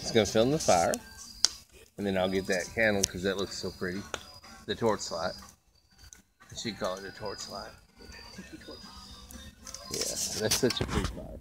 It's gonna fill in the fire, and then I'll get that candle because that looks so pretty. The torch light. She call it a torch light. Yeah, that's such a pretty fire.